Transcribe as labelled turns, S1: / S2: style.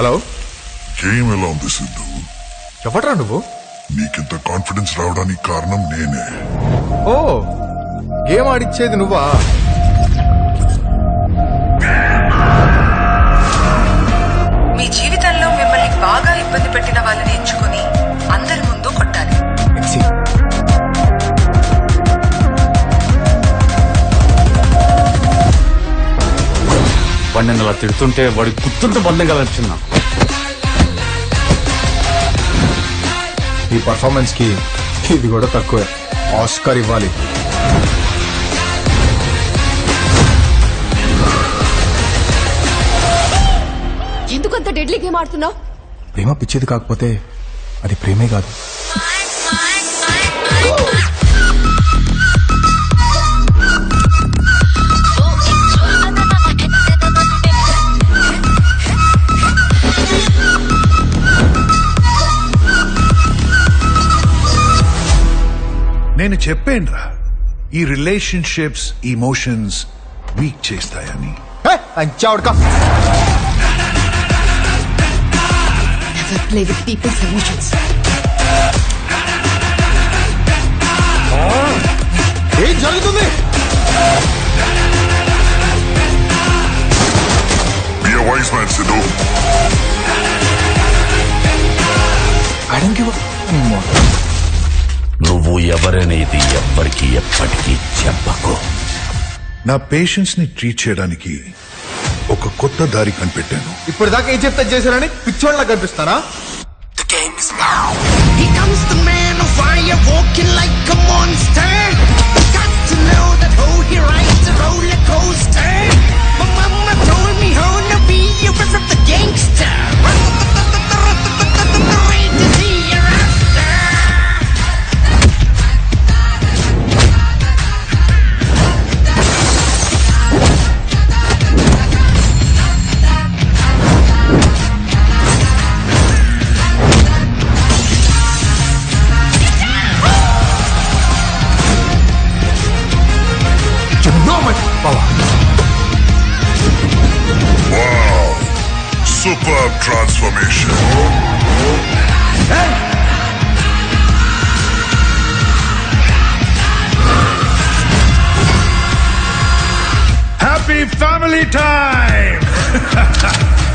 S1: Hello?
S2: Game ఎలా ఉంది సిద్ధు.
S1: ఎవట్రా నువ్వు?
S2: నీకింత కాన్ఫిడెన్స్ రావడానికి కారణం నేనే.
S1: ఓ గేమ్ ఆడిచ్చేది నువ్వా?
S3: మీ జీవితంలో మిమ్మల్ని బాగా ఇబ్బంది పెట్టిన వాళ్ళని ఎంచుకొని అందరి ముందు కొట్టాలి.
S4: వాడిని అలా తిడుతుంటే వాడి గుర్తుంటే బంధం కలనిపించింది
S1: ఈ పర్ఫార్మెన్స్కి ఇది కూడా తక్కువే. ఆస్కార్ ఇవ్వాలి.
S5: ఎందుకంత డెడ్లీ గేమ్ ఆడుతున్నావు?
S1: ప్రేమ పిచ్చేది కాకపోతే అది ప్రేమే కాదు.
S6: నేను చెప్పేండ్రా ఈ రిలేషన్షిప్స్ ఇమోషన్స్ వీక్ చేస్తాయని
S1: అంచావుడుకా
S5: Never play with people's emotions.
S1: ఏం జరుగుతుంది
S2: Be a wise man, Siddhu
S1: I don't give a
S7: నువ్వు ఎవరనేది ఎవ్వరికి ఎప్పటికీ చెప్పకు.
S6: నా పేషెంట్స్ని ట్రీట్ చేయడానికి ఒక కొత్త దారి కనిపెట్టాను.
S1: ఇప్పుడు దాకా ఏం చెప్తా చేశారని పిచ్చోళ్ళ కనిపిస్తానా
S2: Superb transformation.
S6: Hey! Happy family time!